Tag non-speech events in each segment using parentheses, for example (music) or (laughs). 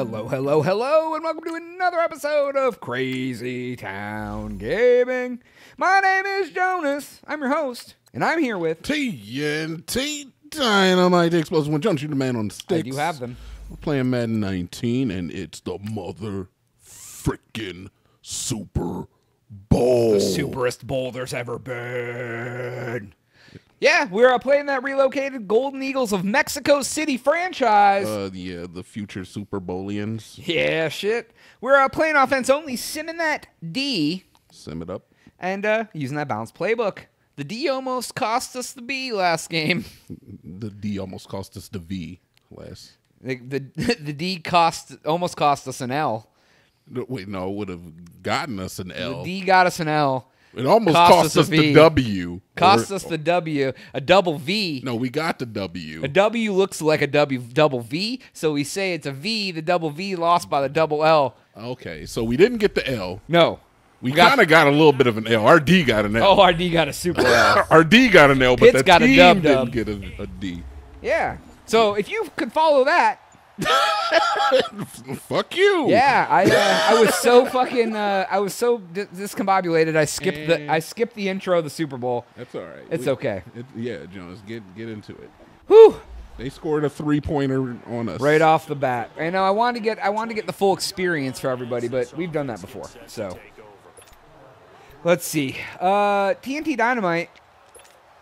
Hello, hello, hello, and welcome to another episode of Crazy Town Gaming. My name is Jonas. I'm your host, and I'm here with. TNT Dynamite Explosion with Jones, you the man on the sticks. I do have them. We're playing Madden 19, and it's the mother freaking Super Bowl. The superest bowl there's ever been. Yeah, we're uh, playing that relocated Golden Eagles of Mexico City franchise. Uh, yeah, the future Super Bowlians. yeah, shit. We're uh, playing offense only, simming that D, Sim it up. and uh, using that balanced playbook. The D almost cost us the B last game. (laughs) The D almost cost us the V last. The, the, (laughs) the D cost almost cost us an L. Wait, no, it would have gotten us an L. The D got us an L. it almost cost cost, us us, the W. Cost Or- us the W. A double V. No, we got the W. A W looks like a W double V, so we say it's a V. The double V lost by the double L. Okay, so we didn't get the L. No. We got- kind of got a little bit of an L. Our D got an L. Oh, our D got a super L. (laughs) Our D got an L, but Pitt's the got a team dub-dub. didn't get a, a D. yeah. So if you could follow that, (laughs) Fuck you. yeah, I uh, I was so fucking uh, I was so di- discombobulated. I skipped the I skipped the intro of the Super Bowl. that's all right. It's okay. It, yeah, Jonas, get get into it. Whew. They scored a three pointer on us Right off the bat. I know I wanted to get I wanted to get the full experience for everybody, but we've done that before. So let's see. Uh, TNT Dynamite.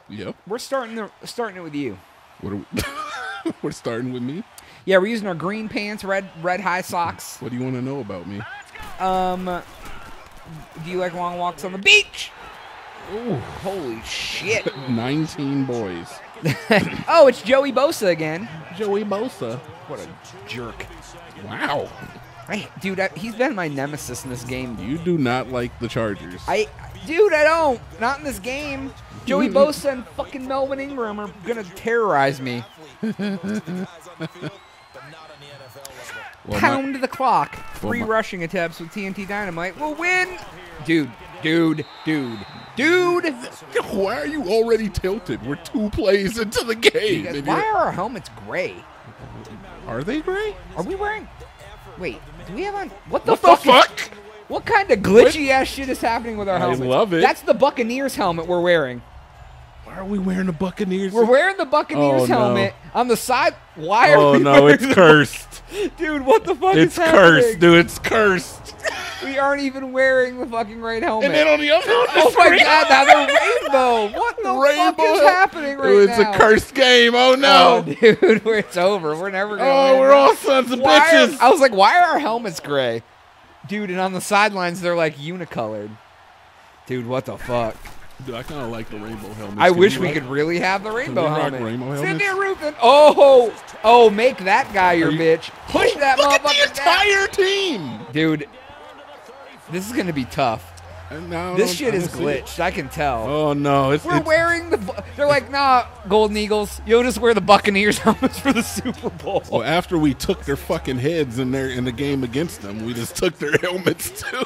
Yep. We're starting the starting it with you. What are we? (laughs) We're starting with me. Yeah, we're using our green pants, red red high socks. What do you want to know about me? Um, do you like long walks on the beach? Ooh, holy shit! (laughs) Nineteen boys. (laughs) oh, it's Joey Bosa again. Joey Bosa. What a jerk! Wow. I, dude, I, he's been my nemesis in this game. You do not like the Chargers. I, dude, I don't. Not in this game. Joey (laughs) Bosa and fucking Melvin Ingram are gonna terrorize me. Well, my- Pound the clock. Three rushing attempts with TNT Dynamite will win. Dude, dude, dude, dude. (laughs) why are you already tilted? We're two plays into the game. Why you're- our helmets gray? are they gray? Are we wearing? Wait, do we have on? What the What fuck? the is- fuck? What kind of glitchy ass shit is happening with our helmets? I love it. That's the Buccaneers helmet we're wearing. Why are we wearing the Buccaneers? We're wearing the Buccaneers Oh, no. helmet on the side. Why are Oh we no, it's the- cursed. (laughs) Dude, what the fuck It's is happening? It's cursed, dude. It's cursed. (laughs) We aren't even wearing the fucking right helmet. And then on the other side, (laughs) oh my god, now they're rainbow. What the fuck is happening right Dude, it's now? a cursed game. Oh no. Oh, dude, it's over. We're never gonna. Oh, we're all sons of Why are- bitches. I was like, why are our helmets gray? Dude, and on the sidelines they're like unicolored. Dude, what the fuck? Dude, I kind of like the rainbow helmet. I wish we could really have the rainbow helmet. rainbow Cindy? Rufin. Oh, oh, make that guy your you- bitch. Push that Look at the entire team. Dude, this is gonna be tough. This shit is don't see it. glitched. I can tell. Oh no, it's, We're it's wearing the. They're like, nah, Golden Eagles. You'll just wear the Buccaneers (laughs) helmets for the Super Bowl. well after we took their fucking heads in their in the game against them, we just took their (laughs) helmets too.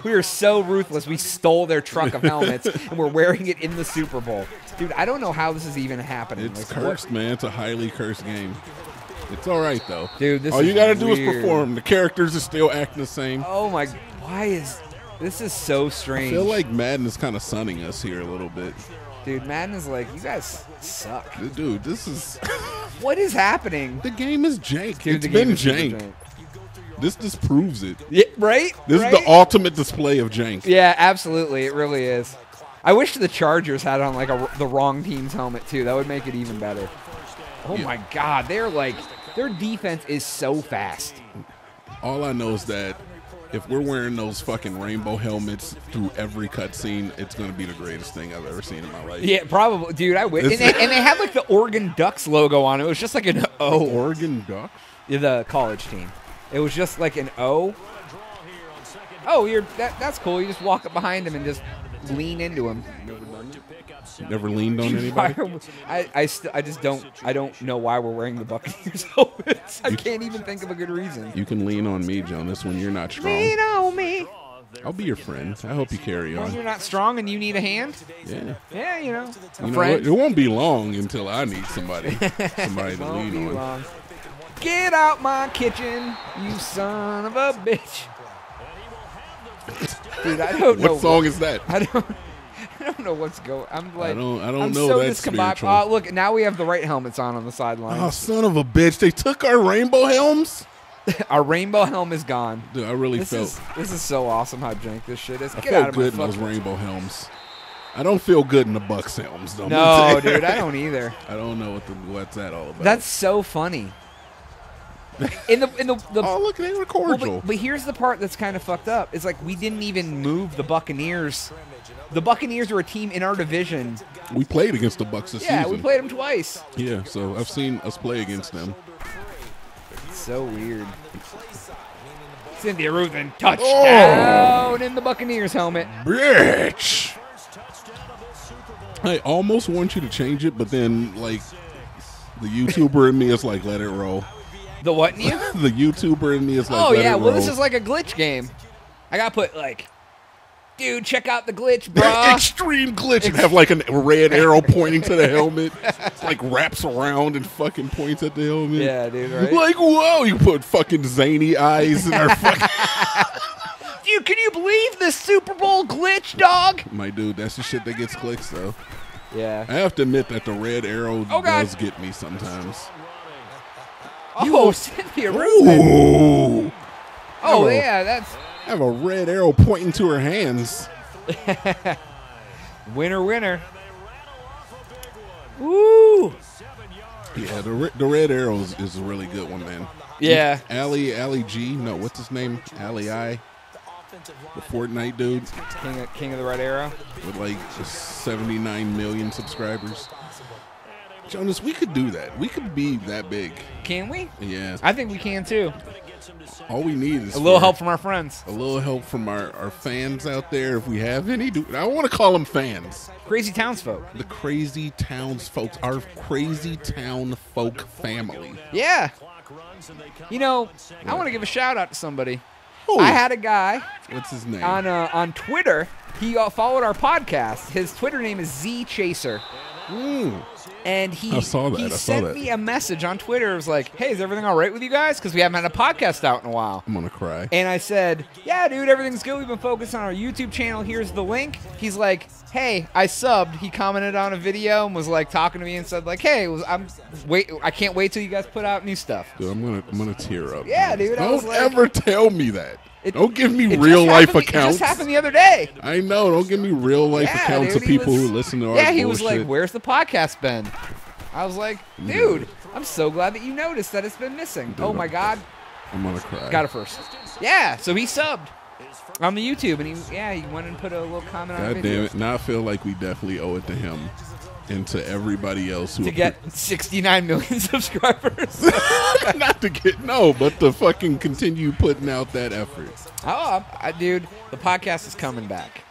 (laughs) We were so ruthless. We stole their truck of helmets and we're wearing it in the Super Bowl. Dude, I don't know how this is even happening. It's Like, what- cursed, man. It's a highly cursed game. It's all right though, Dude, this All you gotta do is perform. The characters are still acting the same. Oh my! Why is this is so strange? I feel like Madden is kind of sunning us here a little bit. dude, Madden is like, you guys suck. Dude, this is (laughs) What is happening? the game is jank. Dude, it's been game is super jank. jank. This disproves it. Yeah, right? This Right? is the ultimate display of jank. Yeah, absolutely. It really is. I wish the Chargers had on like a, the wrong team's helmet too. That would make it even better. Oh Yeah. my God, they're like their defense is so fast. All I know is that if we're wearing those fucking rainbow helmets through every cutscene, it's gonna be the greatest thing I've ever seen in my life. Yeah, probably, dude. I wish. And they, and they had like the Oregon Ducks logo on it. It was just like an O. Oregon Ducks. The college team. It was just like an O. Oh, you're that, that's cool. You just walk up behind him and just lean into him. Never leaned on anybody. I I, st- I just don't I don't know why we're wearing the Buccaneers (laughs) helmets. I can't even think of a good reason. You can lean on me, Jonas, when you're not strong. Lean on me. I'll be your friend. I hope you carry When on. you're not strong and you need a hand, Yeah. yeah, you know, a You know friend. what? It won't be long until I need somebody, (laughs) somebody to Won't be lean on. long. Get out my kitchen, you son of a bitch. (laughs) Dude, I don't know. What song is that? I don't. (laughs) I don't know what's going. I'm like. I don't- I don't I'm know so that discombobulated. Oh, uh, look! Now we have the right helmets on on the sidelines. Oh, son of a bitch! They took our rainbow helms. (laughs) Our rainbow helm is gone. Dude, I really This felt. is this is so awesome how jank this shit is. I Get out of my good in those rainbow helms. I don't feel good in the Bucks helms though. No, (laughs) dude, I don't either. I don't know what the, what's that all about. That's so funny. (laughs) In the in the, the oh look, they were well, but, but here's the part that's kind of fucked up. It's like we didn't even move the Buccaneers. The Buccaneers are a team in our division. we played against the Bucks this Yeah, season. we played them twice. Yeah, so I've seen us play against them. So weird. Cynthia Ruthen touchdown in the Buccaneers helmet. Bitch. I almost want you to change it, but then like the YouTuber in me is like, let it roll. The what in you? (laughs) The YouTuber in me is like, oh yeah, well this is like a glitch game. I gotta put like, dude, check out the glitch, bro. extreme glitch and have like a red arrow pointing to the helmet, like wraps around and fucking points at the helmet. yeah, dude, right? Like whoa, you put fucking zany eyes in our (laughs) fucking. Dude, can you believe this Super Bowl glitch, dog? My dude, that's the shit that gets clicks though. Yeah. I have to admit that the red arrow Oh, God. does get me sometimes. Oh, (laughs) Cynthia Ruthen. Ooh, Oh Oh. yeah, that's I have a red arrow pointing to her hands. (laughs) winner, winner. Woo! Yeah, the the red arrow is, is a really good one, man. Yeah. Ali Ali G, no, what's his name? Ali I, the Fortnite dude King of, King of the Red Arrow. with like 79 million subscribers. Jonas, we could do that. We could be that big. Can we? Yeah. I think we can too. All we need is A little help from our friends. a little help from our, our fans out there, if we have any. Dude, I want to call them fans. Crazy townsfolk. The crazy towns folks, our crazy town folk family. Yeah. You know, I want to give a shout out to somebody. I had a guy What's his name? on uh, on Twitter. He uh, followed our podcast. His Twitter name is Z Chaser. Mm. And he, I saw that, he I saw sent that. me a message on Twitter. It was like, hey, is everything all right with you guys? Because we haven't had a podcast out in a while. I'm gonna cry. And I said, yeah, dude, everything's good. We've been focused on our YouTube channel. Here's the link. He's like, hey, I subbed. He commented on a video and was like talking to me and said like, hey, was, I'm wait, I can't wait till you guys put out new stuff. Dude, I'm gonna I'm gonna tear up. Yeah, dude, I Don't was like- ever tell me that. It- don't give me real life happened- accounts. It just happened the other day. I know. Don't give me real life Yeah, accounts dude, of people was- who listen to our Yeah, he was like, "Where's the podcast been?" I was like, mm. "Dude, I'm so glad that you noticed that it's been missing." oh my god, I'm gonna cry. got it first. Yeah, so he subbed on the YouTube, and he yeah he went and put a little comment on the God damn it! Now I feel like we definitely owe it to him and to everybody else who to get (laughs) 69 million (laughs) subscribers. (laughs) not to get no, but to fucking continue putting out that effort. oh, I, dude, the podcast is coming back.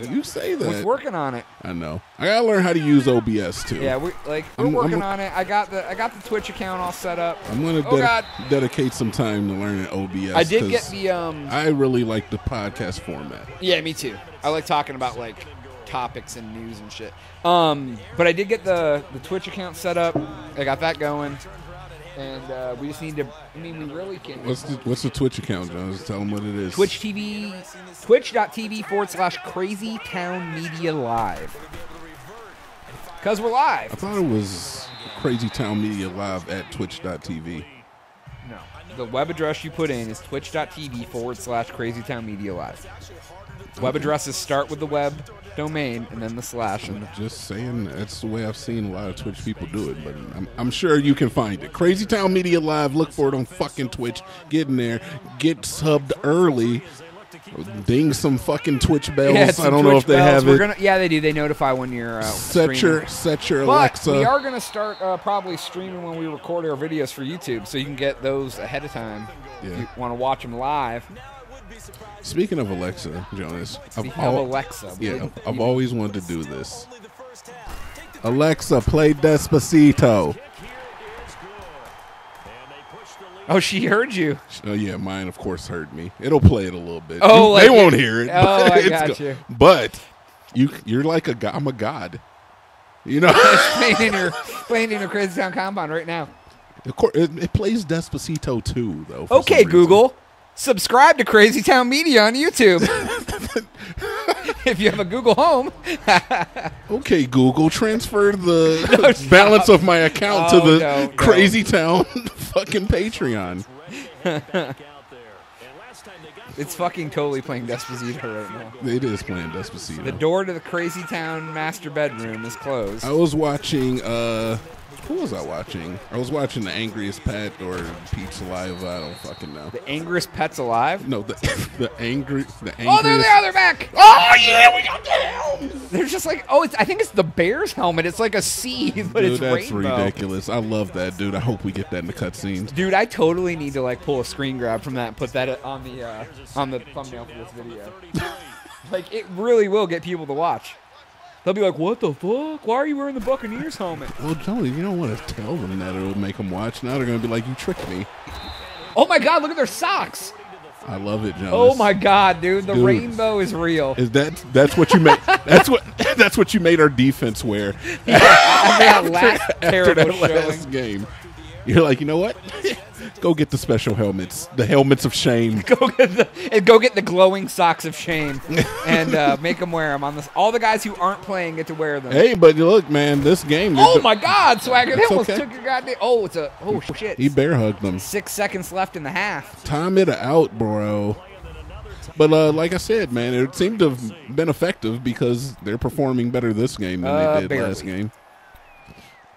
You say We're that. working on it. I know. I gotta learn how to use OBS too. Yeah, we like we're I'm- I'm- working on it. I got the I got the Twitch account all set up. I'm gonna Oh, God. dedicate some time to learning OBS. I did get the um I really like the podcast format. Yeah, me too. I like talking about like topics and news and shit. Um, but I did get the the Twitch account set up. I got that going, and uh, we just need to. I mean, we really can. What's the What's the Twitch account, Jones? Tell them what it is. Twitch TV, twitch.tv forward slash Crazy Town Media Live. Cause we're live. I thought it was Crazy Town Media Live at Twitch.tv. No, the web address you put in is twitch.tv forward slash Crazy Town Media Live. Web addresses start with the web domain and then the slash and Just saying, that's the way I've seen a lot of Twitch people do it, but I'm, I'm sure you can find it. Crazy Town Media Live, look for it on fucking Twitch. Get in there, get subbed early, ding some fucking Twitch bells. Yeah, I don't know Twitch if they bells. have We're it. Gonna, yeah, they do. They notify when you're uh, set streaming. your set your But Alexa. we are going to start uh, probably streaming when we record our videos for YouTube, so you can get those ahead of time. If Yeah. you want to watch them live. Speaking of Alexa, Jonas, I've, al- Alexa, yeah, I've always wanted to do this. Alexa, play Despacito. Oh, she heard you. Oh yeah, mine of course heard me. It'll play it a little bit. Oh, they like won't hear it. Oh, but I got go- you. But you, you're like a god. I'm a god. You know, playing in your playing in your crazy town compound right now. Of course, it, it plays Despacito too, though. Okay. Google, subscribe to Crazy Town Media on YouTube. (laughs) (laughs) if you have a Google Home, (laughs) Okay, Google, transfer the (laughs) No, balance of my account Oh, to the no, no. Crazy Town fucking Patreon. it's fucking totally playing Despacito right now. It is playing Despacito. The door to the Crazy Town master bedroom is closed. I was watching. uh Who was I watching? I was watching the Angriest Pet or Pete's Saliva. I don't fucking know. The angriest pets alive. No, the (laughs) the angry the angriest. Oh, there they are. They're back. Oh yeah, we got the helm. They're just like, oh, it's. I think it's the Bears helmet. It's like a C, (laughs) but Dude, it's that's rainbow. ridiculous. I love that, dude. I hope we get that in the cutscenes. Dude, I totally need to like pull a screen grab from that and put that on the uh, on the thumbnail for this video. (laughs) like, it really will get people to watch. They'll be like, "What the fuck? Why are you wearing the Buccaneers helmet?" Well, Tony, you don't want to tell them that it'll make them watch. Now they're gonna be like, "You tricked me." Oh my God! Look at their socks. I love it, Jonas. Oh my God, dude! The Dude. rainbow is real. Is that that's what you made? (laughs) that's what that's what you made our defense wear (laughs) After that last after that last game. You're like, you know what? (laughs) Go get the special helmets, the helmets of shame. (laughs) go get the and go get the glowing socks of shame and uh, make them wear them on this. All the guys who aren't playing get to wear them. Hey, but look, man, this game. Oh my God! Swagger, they almost okay. took your goddamn. Oh, it's a. Oh shit! He bear hugged them. Six seconds left in the half. Time it out, bro. But uh, like I said, man, it seemed to have been effective because they're performing better this game than Uh, they did barely. last game.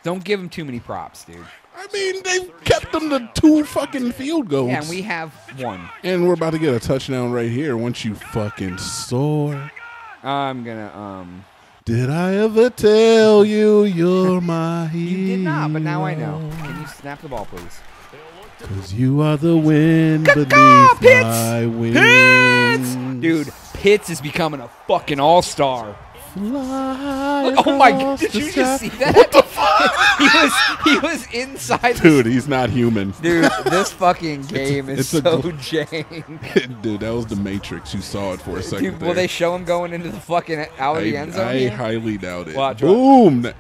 Don't give them too many props, dude. I mean, they kept them to two fucking field goals. Yeah, and we have one. And we're about to get a touchdown right here once you fucking soar. I'm gonna um. Did I ever tell you you're (laughs) my hero? You did not, but now I know. Can you snap the ball, please? Cause you are the wind beneath Pitts! my wings. Pitts, dude. Pitts is becoming a fucking all star. Fly Oh my god! Did you sky. just see that? What the fuck? (laughs) he was he was inside. the- Dude, he's not human. Dude, this fucking game is it's a so gl- (laughs) jank. (laughs) Dude, that was the Matrix. You saw it for a second. Dude, will there. they show him going into the fucking out of the I, end zone? I here? highly doubt it. Watch, Boom! what?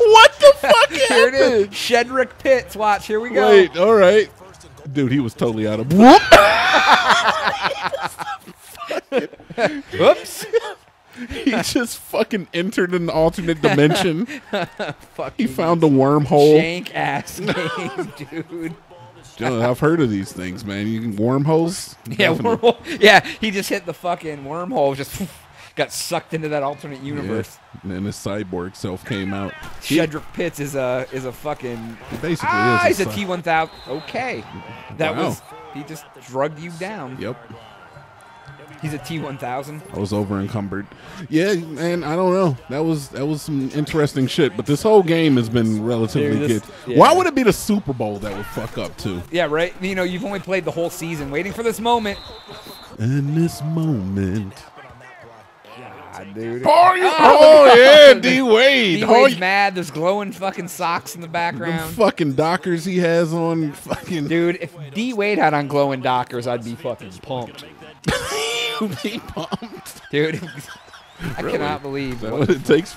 what the fuck Here it is. happened? Shedrick Pitts. Watch. Here we go. Wait, all right. Dude, he was totally out of. Whoop! Whoops. (laughs) he just fucking entered an alternate dimension. (laughs) He found a wormhole. jank ass (laughs) game, dude. I've heard of these things, man. You can wormholes. Yeah, Definitely. wormhole. Yeah, he just hit the fucking wormhole. Just got sucked into that alternate Yeah. universe. And then his cyborg self came out. Shedrick Pitts is a is a fucking. He basically Ah, is. he's a T one thousand. Okay, that Wow. was he just drugged you down. Yep. He's a T one thousand. I was over encumbered. Yeah, man, I don't know. That was that was some interesting shit. But this whole game has been relatively good. yeah. Why would it be the Super Bowl that would fuck up too? Yeah, right. You know, you've only played the whole season, waiting for this moment. In this moment. Ah, dude. Oh, yeah, D Wade. D Oh, (laughs) Wade's y- mad. There's glowing fucking socks in the background. fucking Dockers he has on. Fucking Dude, if D Wade had on glowing Dockers, I'd be fucking pumped. Pumped. Dude, (laughs) I Really? cannot believe. That what- what it takes?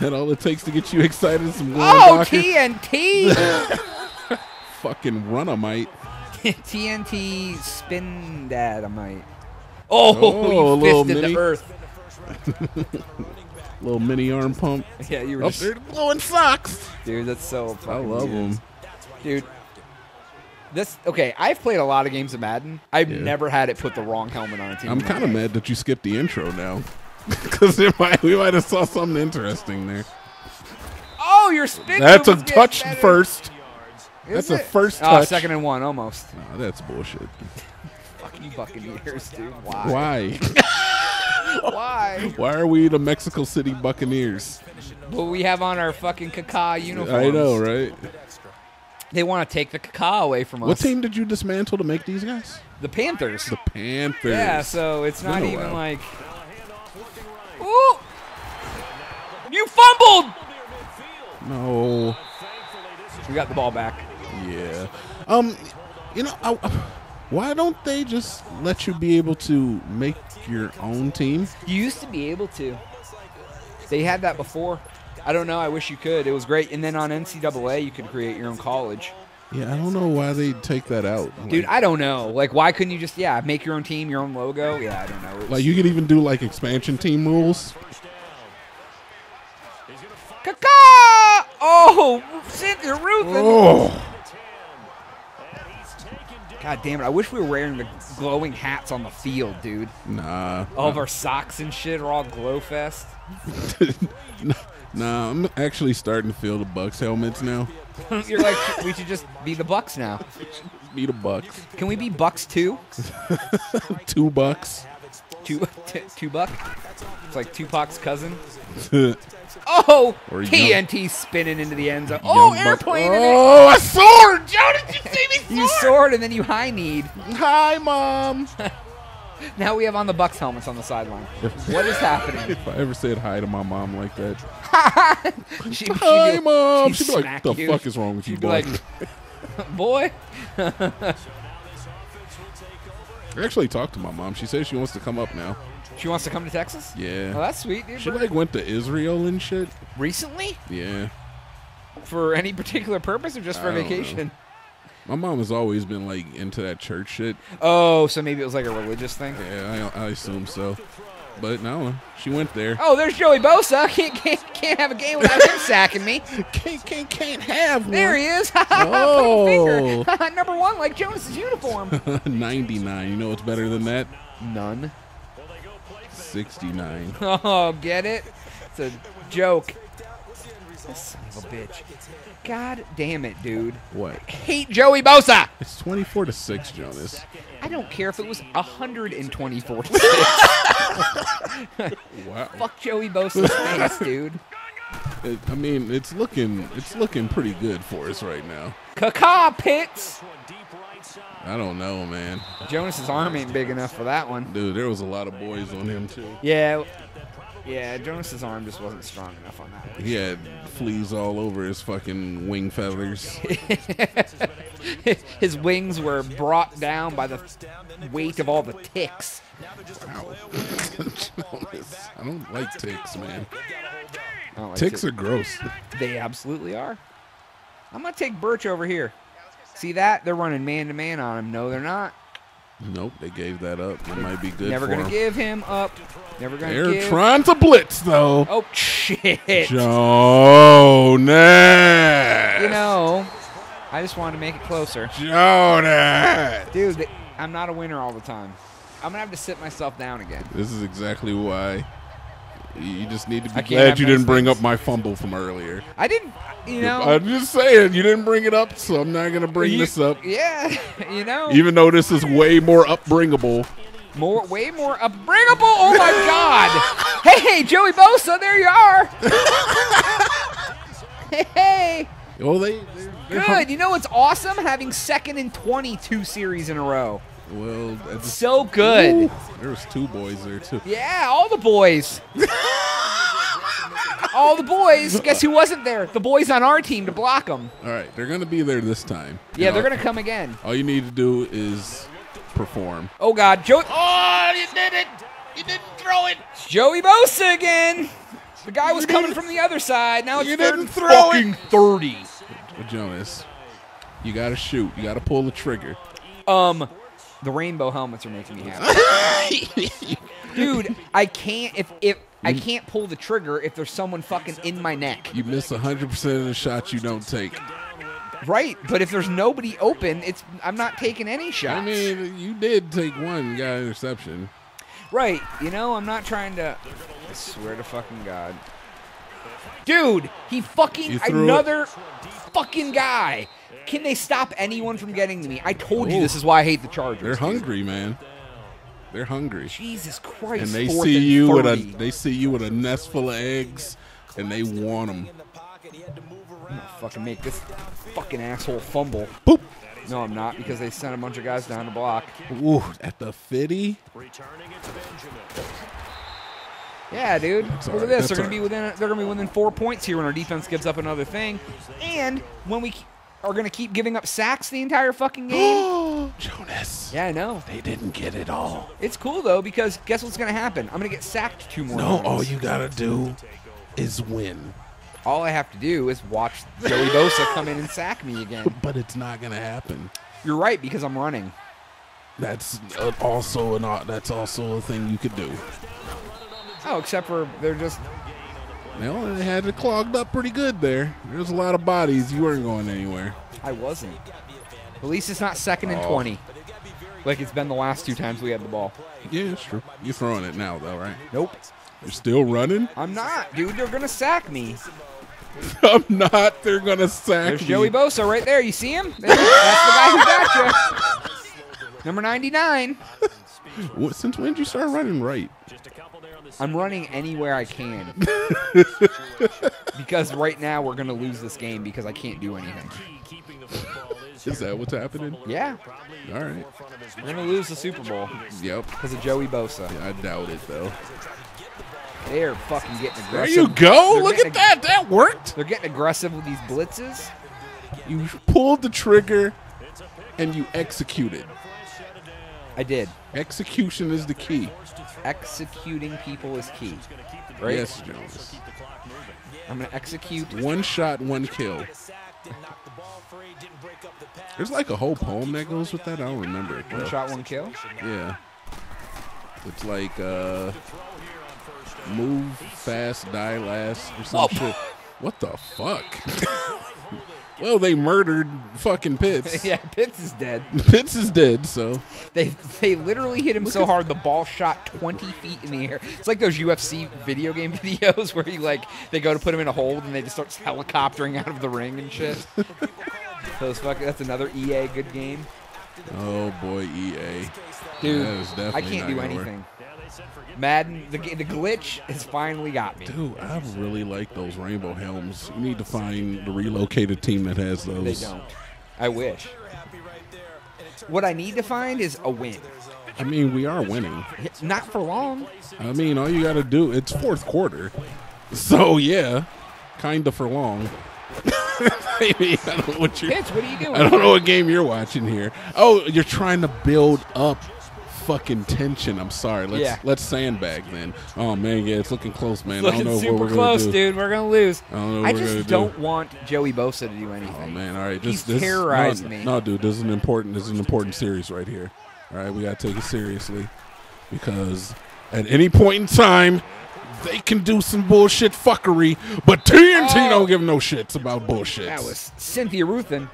That all it takes to get you excited? Some Oh? TNT! (laughs) fucking runamite. TNT spin dynamite. Oh, Oh, a you little fisted mini. the earth. (laughs) Little mini arm pump. Yeah, you were Up just, there, glowing socks. dude. That's so. I Fucking love weird. them. dude. This okay. I've played a lot of games of Madden. I've Yeah. never had it put the wrong helmet on a team. I'm kind of mad that you skipped the intro now, (laughs) because we might have saw something interesting there. Oh, your spin. That's a touch better. first. Is That's a it? first Oh, touch. second and one, almost. Nah, that's bullshit. Fuck you, Buccaneers, dude. Why? Why? (laughs) Why? Why are we the Mexico City Buccaneers? Well, we have on our fucking caca uniforms. I know, right? They want to take the cacao away from us. What team did you dismantle to make these guys? The Panthers. The Panthers. Yeah, so it's not even while. like. Ooh! You fumbled! No. We got the ball back. Yeah. Um, you know, I, why don't they just let you be able to make your own team? You used to be able to. They had that before. I don't know. I wish you could. It was great. And then on NCAA, you could create your own college. Yeah, I don't know why they take that out. Dude, like, I don't know. Like, why couldn't you just, yeah, make your own team, your own logo? Yeah, I don't know. Was- like you could even do like expansion team rules. Kaka! Oh, Cynthia Ruth. Oh, God damn it. I wish we were wearing the glowing hats on the field, dude. nah. All of our socks and shit are all glow fest. (laughs) nah, I'm actually starting to feel the Bucks helmets now. (laughs) You're like, we should just be the Bucks now. Be the Bucks. Can we be Bucks too? (laughs) Two bucks. Two, two Buck? It's like Tupac's cousin. Oh, Or young- TNT spinning into the end zone. Oh, airplane. Oh, a sword! Joe, did you see me Sword? You sword, and then you high kneed. Hi, mom. (laughs) Now we have on the Bucks helmets on the sideline. What is happening? (laughs) if I ever said hi to my mom like that, She, (laughs) she'd hi, mom. she'd She'd be like, "The you. fuck is wrong with you, She'd boy?" like, boy. I actually talked to my mom. She says she wants to come up now. She wants to come to Texas? Yeah. Oh, that's sweet, dude. She like went to Israel and shit. Recently? Yeah. For any particular purpose or just for I vacation? My mom has always been like into that church shit. Oh, so maybe it was like a religious thing? Yeah, I, I assume so. But no, she went there. Oh, there's Joey Bosa. (laughs) Can't, can't, can't have a game without him (laughs) sacking me. Can't can't can't have one. There he is. (laughs) Oh. Number one, like Jonas's uniform. 99. You know what's better than that? None. 69. (laughs) Oh, get it? It's a joke. Son of a bitch. God damn it, dude. What? Hate Joey Bosa. It's 24 to 6, Jonas. I don't care if it was 124 to 6. (laughs) Wow. Fuck Joey Bosa's face, dude. It, I mean, it's looking it's looking pretty good for us right now. Kaka Pitts. I don't know, man. Jonas's arm ain't big enough for that one. Dude, there was a lot of boys on him too. Yeah. Yeah, Jonas's arm just wasn't strong enough on that one. He had fleas all over his fucking wing feathers. (laughs) His wings were brought down by the weight of all the ticks. Wow. (laughs) I don't like ticks, man. Like Ticks are gross. They absolutely are. I'm gonna take Birch over here. See that? They're running man to man on him. No, they're not. Nope, they gave that up. It might be good Never gonna him. give him up. Never gonna They're give. trying to blitz though. oh shit! Jonas. You know, I just wanted to make it closer, Jonas. dude. I'm not a winner all the time. I'm gonna have to sit myself down again. This is exactly why you just need to be glad you didn't bring things. up my fumble from earlier. I didn't, you know. I'm just saying you didn't bring it up, so I'm not gonna bring you- this up. (laughs) Yeah, (laughs) you know. Even though this is way more upbringable. More, way more upbringable. Oh my God! (laughs) hey, hey, Joey Bosa, there you are. hey, hey, Well, they they're, they're good. You know what's awesome? Having second and 22 series in a row. Well, that's So good. Ooh, there was two boys there too. Yeah, all the boys. All the boys. Guess who wasn't there? The boys on our team to block them. All right, they're gonna be there this time. Yeah, And they're all- gonna come again. All you need to do is perform. Oh God, Joey. Oh, you did it! You didn't throw it. Joey Bosa again. The guy was coming from the other side. Now it's You third didn't throw fucking thirty. But Jonas, you gotta shoot. You gotta pull the trigger. Um, the rainbow helmets are making me happy, (laughs) dude. I can't if if I can't pull the trigger if there's someone fucking in my neck. You miss 100% of the shots you don't take. Right, but if there's nobody open, it's I'm not taking any shots. I mean, you did take one, an interception. right? You know, I'm not trying to. I swear to fucking God, dude, he fucking threw it. another fucking guy. Can they stop anyone from getting to me? I told you this is why I hate the Chargers. They're hungry, man. They're hungry. Jesus Christ! And they see and you with a they see you with a nest full of eggs, and they want them. I'm gonna fucking make this fucking asshole fumble. Boop. No, I'm not because they sent a bunch of guys down the block. Ooh, at the fitty. Yeah, dude. That's Look all at right. this. They're gonna all be within. They're gonna be within four points here when our defense gives up another thing, and when we are gonna keep giving up sacks the entire fucking game. (gasps) Jonas, yeah, I know. they didn't get it all. It's cool though because guess what's gonna happen? I'm gonna get sacked two more No, times. all you gotta do is win. All I have to do is watch Joey Bosa come in and sack me again. (laughs) But it's not gonna happen. You're right because I'm running. That's uh, also an that's also a thing you could do. Oh, except for they're just Well, they had it clogged up pretty good there. There's a lot of bodies. You weren't going anywhere. I wasn't. At least it's not second and Oh. 20. Like it's been the last two times we had the ball. Yeah, it's true. You're throwing it now, though, right? Nope. You're still running. I'm not, dude. They're gonna sack me. (laughs) I'm not. They're gonna sack There's me. Joey Bosa right there. You see him? That's the guy who got you. (laughs) Number 99. What, since when did you start running right? I'm running anywhere I can. because right now we're gonna lose this game because I can't do anything. Is that what's happening? Yeah, All right. we're gonna lose the Super Bowl Yep. because of Joey Bosa. I doubt it though. They're fucking getting aggressive. There you go. They're Look getting at that. That worked. They're getting aggressive with these blitzes. You pulled the trigger and you executed. I did. Execution is the key. Executing people is key. Right? Yes, Jones. I'm gonna execute. One shot, one kill. There's like a whole poem that goes with that. I don't remember it. One though. shot, one kill. Yeah. It's like uh move fast, die last or some Whoa. shit. What the fuck? (laughs) (laughs) well, they murdered fucking Pitts. (laughs) yeah, Pitts is dead. (laughs) Pitts is dead, so They they literally hit him so hard the ball shot 20 feet in the air. It's like those UFC video game (laughs) videos where you like they go to put him in a hold and they just start helicoptering out of the ring and shit. those fuck that's another EA good game. oh boy, EA. Dude, I can't do gonna work. anything. Madden, the, the glitch has finally got me. Dude, I really like those rainbow helms. You need to find the relocated team that has those. They don't. I wish. What I need to find is a win. I mean, we are winning. Not for long. I mean, all you got to do, it's fourth quarter. So, yeah, kind of for long. (laughs) Maybe. I don't know what you're. Pitts, what are you doing? I don't know what game you're watching here. Oh, you're trying to build up fucking tension. I'm sorry. Let's Yeah. let's sandbag then. Oh man, yeah, it's looking close, man. I Looking don't know super close, do. dude. We're gonna lose. I don't I just gonna do. don't want Joey Bosa to do anything. Oh man, all right. He's This, this terrorized no, me. No, dude, this is an important. This is an important series right here. All right, we gotta take it seriously because at any point in time, they can do some bullshit fuckery, but TNT Oh. don't give no shits about bullshit. That was Cynthia Ruthin.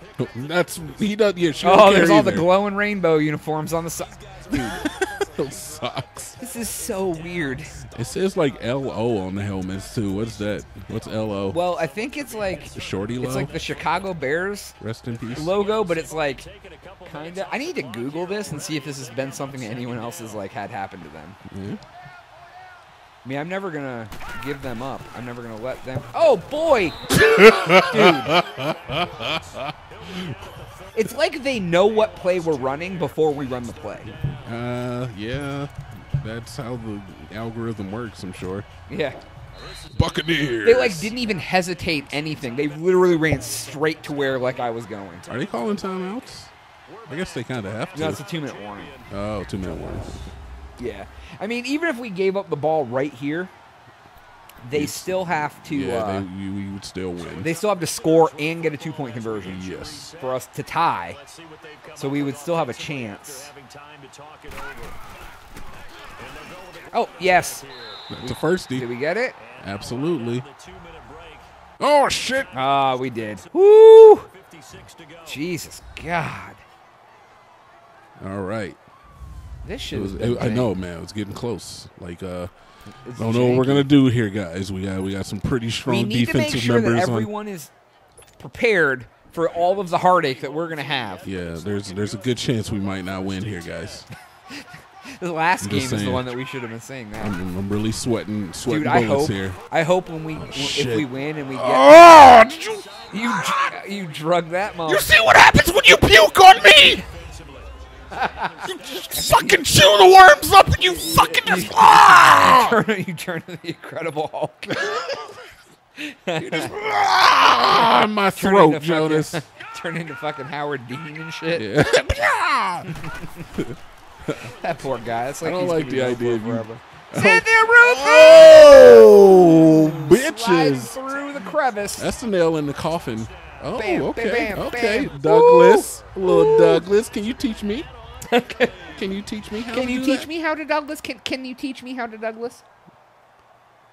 that's he does. Yeah, she Oh, there's all the glowing rainbow uniforms on the side. (laughs) Those socks. This is so weird. It says like L O on the helmets too. What's that? What's L O? Well, I think it's like Shorty low. it's like the Chicago Bears Rest in peace. logo, but it's like kind of. I need to Google this and see if this has been something that anyone else has like had happen to them. Yeah. I mean, I'm never gonna give them up. I'm never gonna let them. Oh boy, (laughs) dude! It's like they know what play we're running before we run the play. Uh, yeah. That's how the algorithm works. I'm sure. Yeah, Buccaneers. they like didn't even hesitate anything. They literally ran straight to where like I was going. Are they calling timeouts? I guess they kind of have to. No, it's a two minute warning. oh, two minute warning. Yeah, I mean, even if we gave up the ball right here, they still have to. Yeah, uh, they, you, you would still win. they still have to score and get a two point conversion yes. for us to tie. So we would still have a chance. Oh yes, That's a firstie. did we get it? Absolutely. Oh shit! Ah, we did. Woo! Jesus God, All right. This shit was, was. it- I know, man. It's getting close. Like, uh, It's don't know what we're gonna do here, guys. We got we got some pretty We strong need to make defensive sure members on. everyone is prepared for all of the heartache that we're gonna have. Yeah, there's there's a good chance we might not win here, guys. (laughs) The last game just is the one that we should have been saying that. I'm, I'm really sweating sweating Dude, I bullets hope. here. I hope when we if we win and we get Oh, did you you you drug that mom. you see what happens when you puke on me? You just fucking chew the worms up and you fucking just ah! (laughs) turn you turn to the Incredible Hulk. (laughs) You just. Ah, my (laughs) Turn throat, fucking- Jonas. turn into fucking Howard Dean and shit. Yeah. That poor guy. It's like I don't he's like gonna the idea over of you. forever. Cynthia Rutherford Oh, slides bitches! through the crevice. That's the nail in the coffin. Oh, Bam, okay, bam, bam, okay. bam. Douglas, little Woo. Douglas, can you teach me? (laughs) Can you teach me how Can to you do teach that? me how to Douglas? Can Can you teach me how to Douglas?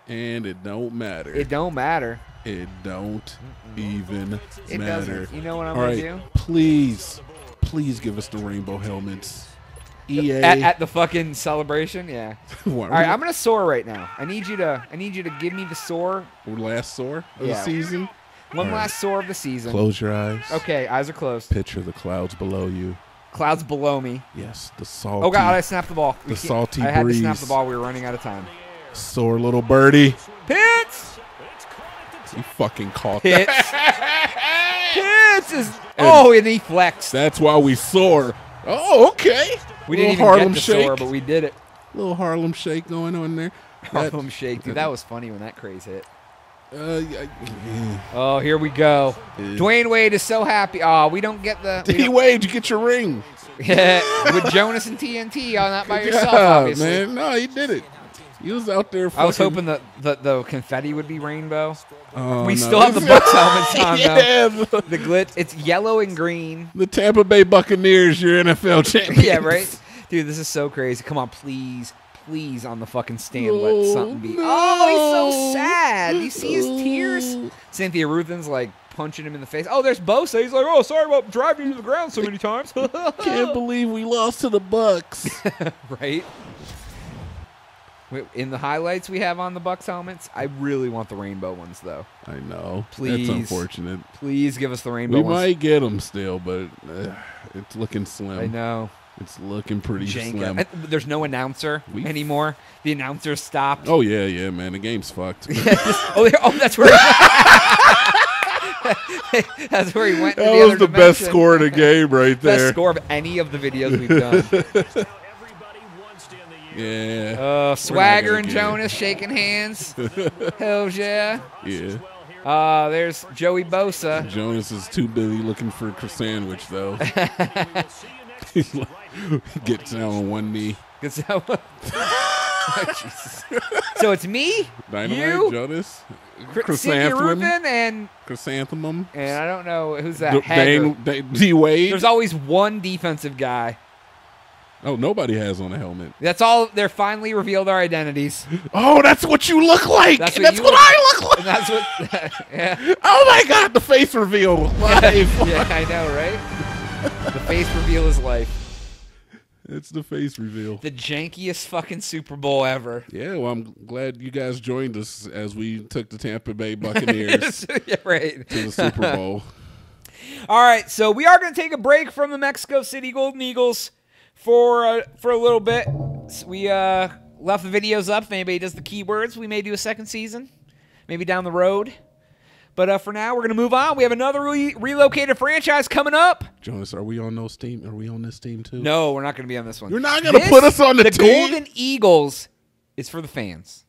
And it don't matter. It don't matter. It don't even It matter. doesn't. You know what I'm All gonna right, do? please, please give us the rainbow helmets. EA. At, at the fucking celebration, yeah. (laughs) Why All right, I'm gonna soar right now. I need you to. I need you to give me the soar. last soar of Yeah. the season. One All right. last soar of the season. Close your eyes. Okay, eyes are closed. Picture the clouds below you. Clouds below me. Yes, the salty. Oh god, I snapped the ball. We The salty I had to snap the ball. We were running out of time. soar little birdie. Pitts. You fucking caught that. Pitts. (laughs) Pitts is. Oh, and he flexed. That's why we soar. Oh, okay. We didn't even Harlem get to shake. soar, but we did it. little Harlem shake going on there. That- Harlem Shake, dude. That was funny when that craze hit. Uh, yeah, Oh, here we go. Dwayne Wade is so happy. Oh, we don't get the. D don't- Wade, you get your ring. (laughs) Yeah, with Jonas and TNT, oh, not by yourself, Yeah, obviously. man. No, he did it. He was out there. I was hoping that the, the confetti would be rainbow. Oh, we no. still have the Bucks helmets on, though. yeah, the, The glitz, it's yellow and green. the Tampa Bay Buccaneers, your NFL (laughs) champions. Yeah, right? Dude, this is so crazy. Come on, please, please on the fucking stand No, let something be. no. Oh, he's so sad. You see his tears? Cynthia Ruthen's like punching him in the face. Oh, there's Bosa. He's like, oh, sorry about driving you to the ground so many times. (laughs) Can't believe we lost to the Bucks. (laughs) right? In the highlights we have on the Bucks helmets, I really want the rainbow ones though. I know. Please. That's unfortunate. Please give us the rainbow We ones. might get them still, but uh, it's looking slim. I know. It's looking pretty Jenga. slim. And There's no announcer We- anymore. The announcer stopped. Oh yeah, yeah, man. The game's fucked. (laughs) oh, oh, that's where. that's where he went. (laughs) that the was the best dimension. score of the game right there. Best score of any of the videos we've done. (laughs) Yeah, Uh, Swagger and get it. Jonas shaking hands. Hell yeah. yeah. Uh, there's Joey Bosa. Jonas is too busy looking for a sandwich though. (laughs) He's like, gets down on one knee. So, Oh, Jesus. so it's me, Dynamite you, Jonas, Cr- Chrysanthemum, Rubin, and Chrysanthemum, and I don't know who's that. D- D Wade. There's always one defensive guy. Oh, nobody has on a helmet. That's all. They're finally revealed our identities. Oh, that's what you look like. That's That's, what what, you I look like. And that's what. (laughs) yeah. Oh my God, the face reveal (laughs) live. yeah, I know, right? Face reveal is life. it's the face reveal. The jankiest fucking Super Bowl ever. Yeah, well, I'm glad you guys joined us as we took the Tampa Bay (laughs) Buccaneers (laughs) yeah, right. to the Super Bowl. (laughs) All right, so we are going to take a break from the Mexico City Golden Eagles for uh, for a little bit. We uh, left the videos up. If anybody does the keywords, we may do a second season, maybe down the road. But uh, for now, we're going to move on. We have another re- relocated franchise coming up. Jonas, are we on those team? Are we on this team too? No, we're not going to be on this one. You're not gonna This- put us on the team. the team? Golden Eagles is for the fans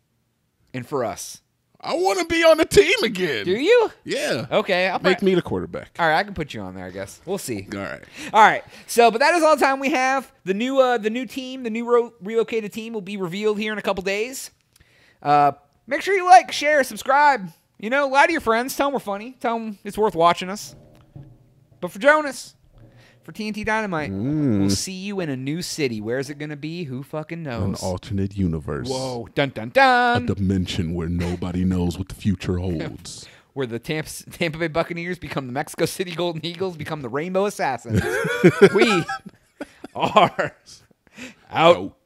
and for us. I want to be on the team again. Do you? Yeah. Okay, I'll Make me the quarterback. All right, I can put you on there. I guess we'll see. All right. All right. So, but that is all the time we have. The new uh, the new team, the new ro- relocated team will be revealed here in a couple days. Uh, make sure you like, share, subscribe. You know, lie to your friends. Tell them we're funny. Tell them it's worth watching us. But for Jonas, for TNT Dynamite, we'll mm. see you in a new city. Where's it gonna be? Who fucking knows? An alternate universe. Whoa! Dun dun dun. A dimension where nobody knows what the future holds. (laughs) Where the Tampa, Tampa Bay Buccaneers become the Mexico City Golden Eagles, become the Rainbow Assassins. (laughs) we are out. Out.